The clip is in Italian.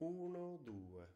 Uno, due.